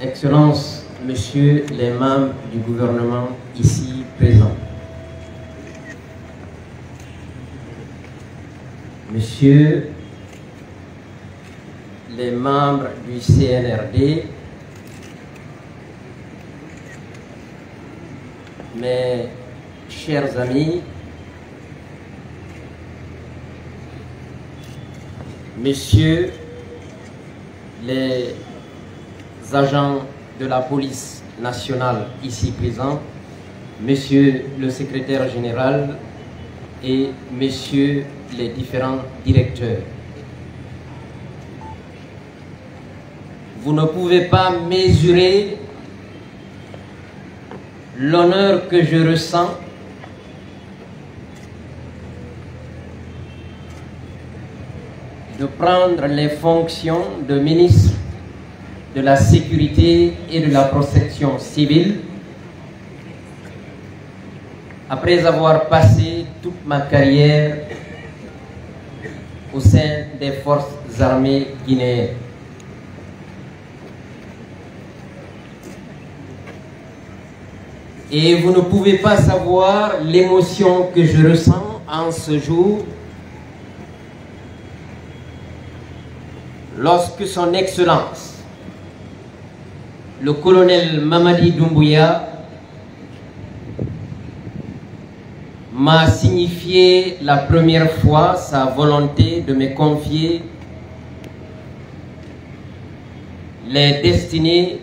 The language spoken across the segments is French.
Excellences, Messieurs les membres du gouvernement ici présents, Messieurs les membres du CNRD, mes chers amis, Messieurs les agents de la police nationale ici présents, Monsieur le secrétaire général et Messieurs les différents directeurs. Vous ne pouvez pas mesurer l'honneur que je ressens de prendre les fonctions de ministre de la Sécurité et de la Protection civile après avoir passé toute ma carrière au sein des forces armées guinéennes. Et vous ne pouvez pas savoir l'émotion que je ressens en ce jour lorsque son Excellence, le colonel Mamadi Doumbouya, m'a signifié la première fois sa volonté de me confier les destinées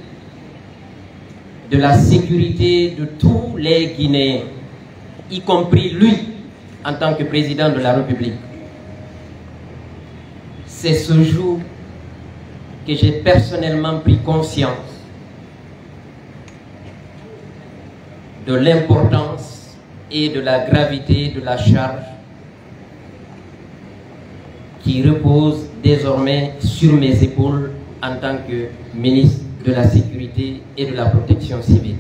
de la sécurité de tous les Guinéens, y compris lui en tant que président de la République. C'est ce jour que j'ai personnellement pris conscience de l'importance et de la gravité de la charge qui repose désormais sur mes épaules en tant que ministre de la Sécurité et de la Protection civile.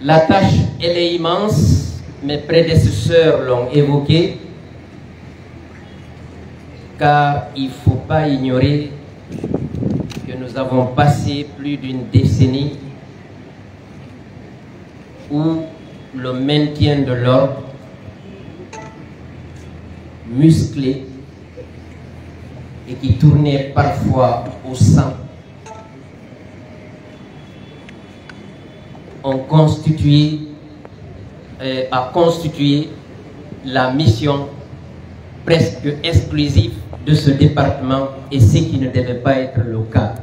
La tâche, est immense, mes prédécesseurs l'ont évoqué, car il ne faut pas ignorer nous avons passé plus d'une décennie où le maintien de l'ordre musclé et qui tournait parfois au sang euh, a constitué la mission presque exclusive de ce département et ce qui ne devait pas être le cas.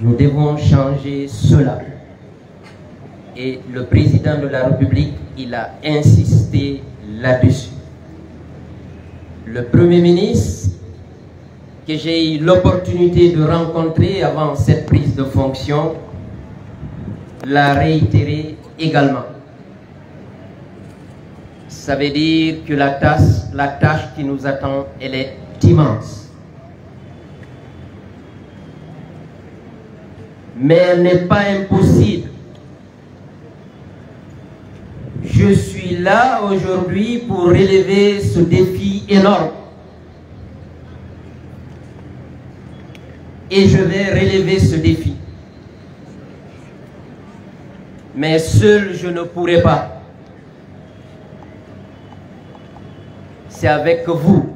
Nous devons changer cela. Et le président de la République, il a insisté là-dessus. Le Premier ministre, que j'ai eu l'opportunité de rencontrer avant cette prise de fonction, l'a réitéré également. Ça veut dire que la tâche, qui nous attend, elle est immense. Mais elle n'est pas impossible. Je suis là aujourd'hui pour relever ce défi énorme. Et je vais relever ce défi. Mais seul, je ne pourrai pas. C'est avec vous,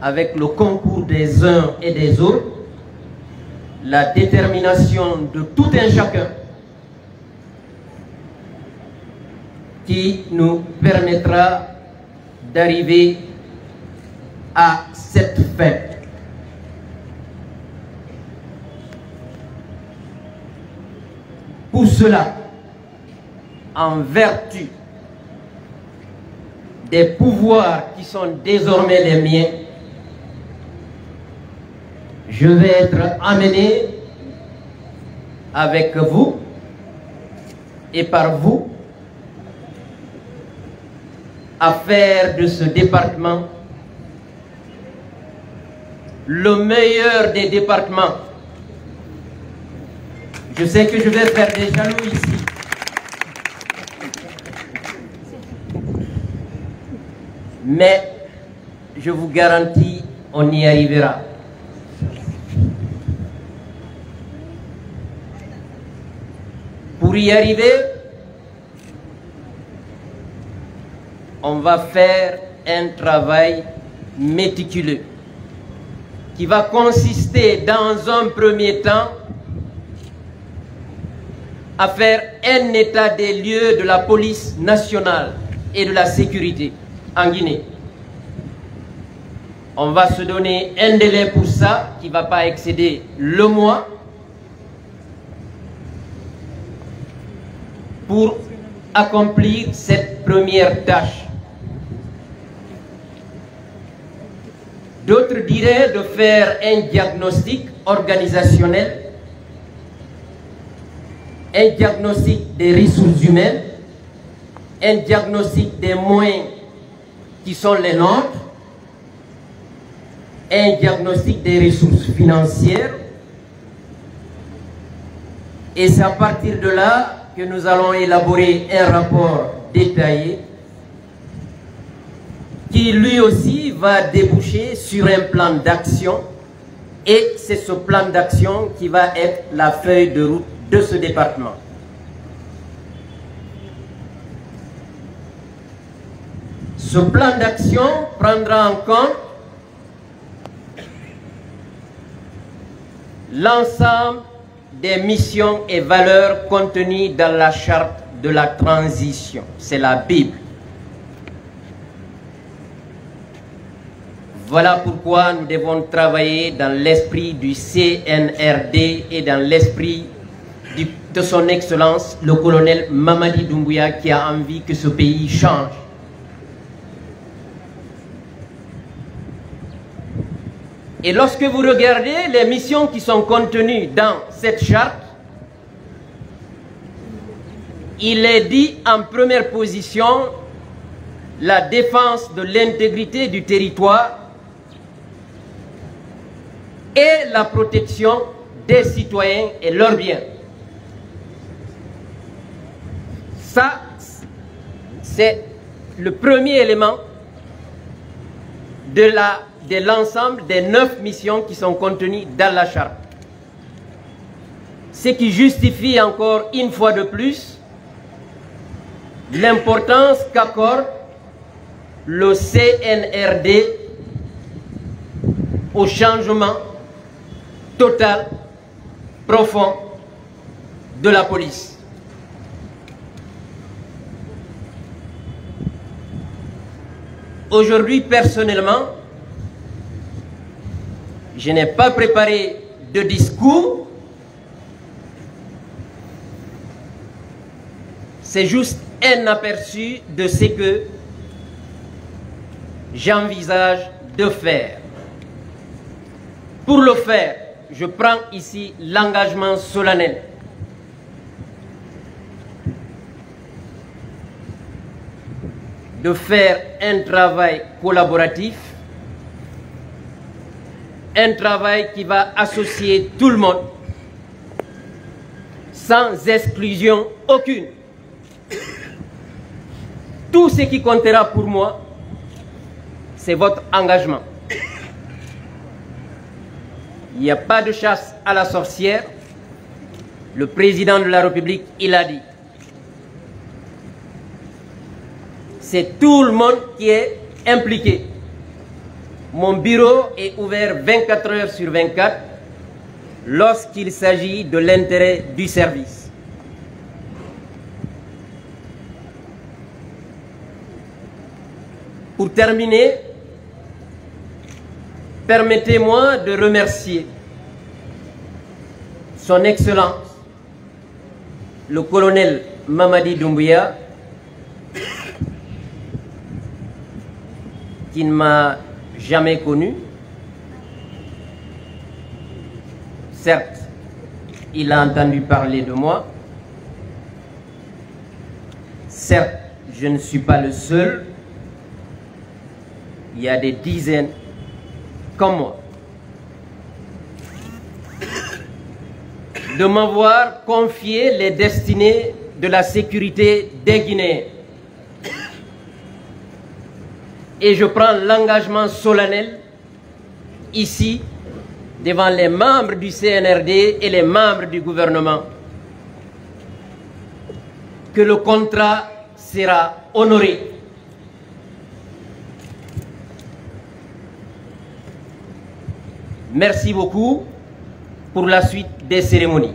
avec le concours des uns et des autres, la détermination de tout un chacun qui nous permettra d'arriver à cette fin. Pour cela, en vertu des pouvoirs qui sont désormais les miens, je vais être amené avec vous et par vous à faire de ce département le meilleur des départements. Je sais que je vais faire des jaloux ici. Mais je vous garantis, on y arrivera. Pour y arriver, on va faire un travail méticuleux qui va consister dans un premier temps à faire un état des lieux de la police nationale et de la sécurité en Guinée. On va se donner un délai pour ça qui ne va pas excéder le mois pour accomplir cette première tâche. D'autres diraient de faire un diagnostic organisationnel, un diagnostic des ressources humaines, un diagnostic des moyens qui sont les nôtres, un diagnostic des ressources financières, et c'est à partir de là que nous allons élaborer un rapport détaillé qui lui aussi va déboucher sur un plan d'action et c'est ce plan d'action qui va être la feuille de route de ce département. Ce plan d'action prendra en compte l'ensemble des missions et valeurs contenues dans la charte de la transition. C'est la Bible. Voilà pourquoi nous devons travailler dans l'esprit du CNRD et dans l'esprit de son Excellence, le colonel Mamadi Doumbouya, qui a envie que ce pays change. Et lorsque vous regardez les missions qui sont contenues dans cette charte, il est dit en première position la défense de l'intégrité du territoire et la protection des citoyens et leurs biens. Ça, c'est le premier élément de la de l'ensemble des neuf missions qui sont contenues dans la charte. Ce qui justifie encore une fois de plus l'importance qu'accorde le CNRD au changement total, profond de la police. Aujourd'hui, personnellement, je n'ai pas préparé de discours. C'est juste un aperçu de ce que j'envisage de faire. Pour le faire, je prends ici l'engagement solennel de faire un travail collaboratif un travail qui va associer tout le monde sans exclusion aucune. Tout ce qui comptera pour moi, c'est votre engagement. Il n'y a pas de chasse à la sorcière. Le président de la République, il a dit. C'est tout le monde qui est impliqué. Mon bureau est ouvert 24 heures sur 24 lorsqu'il s'agit de l'intérêt du service. Pour terminer, permettez-moi de remercier son Excellence, le colonel Mamadi Doumbouya, qui m'a jamais connu. Certes, il a entendu parler de moi. Certes, je ne suis pas le seul. Il y a des dizaines comme moi. De m'avoir confié les destinées de la sécurité des Guinéens. Et je prends l'engagement solennel ici devant les membres du CNRD et les membres du gouvernement que le contrat sera honoré. Merci beaucoup pour la suite des cérémonies.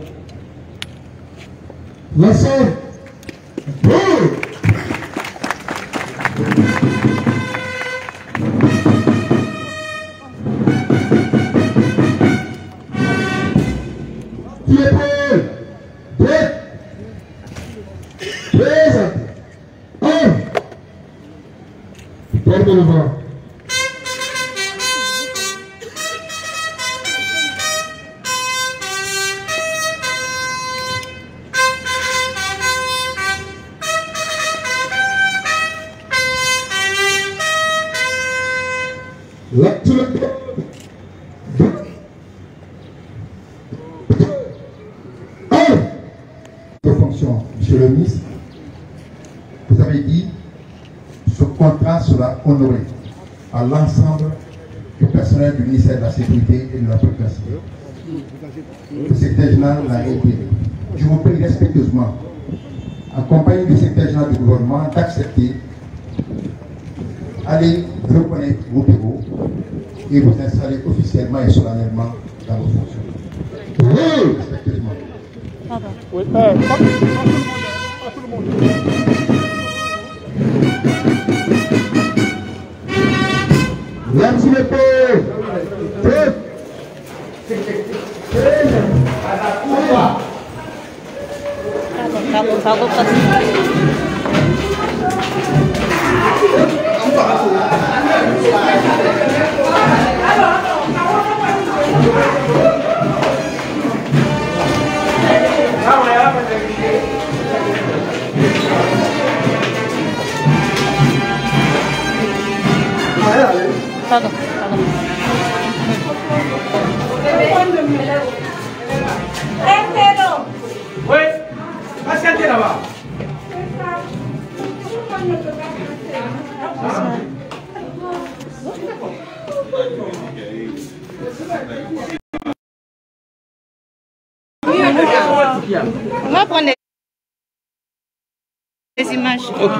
Monsieur le ministre, vous avez dit ce contrat sera honoré à l'ensemble du personnel du ministère de la Sécurité et de la Protection. Le secrétaire général l'a été. Je vous prie respectueusement, en compagnie du secrétaire général du gouvernement, d'accepter, aller reconnaître vos bureaux et vous installer officiellement et solennellement dans vos fonctions. Oui, respectueusement. Oui, euh, pas, tout le monde. Merci Pardon, pardon. Oui, patientez là-bas. On va prendre les images. Ok.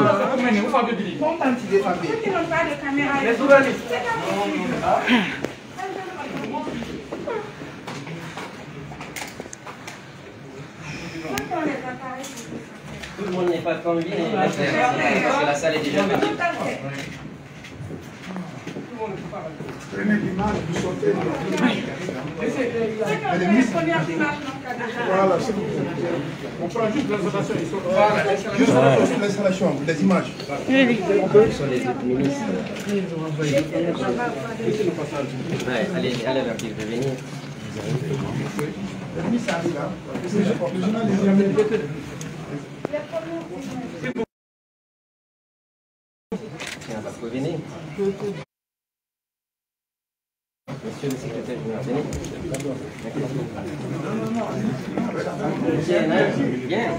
Tout le monde n'est pas convié, parce que la salle est déjà petite. Prenez l'image, vous sortez. Voilà, c'est bon. On prend juste l'installation. Juste l'installation, les images. Ce sont les ministres. Ouais, allez, allez leur dire de venir. Le ministre arrive là. Le journal des Américains. Tiens, parce que venez. Monsieur le secrétaire général, venez. Hein, viens.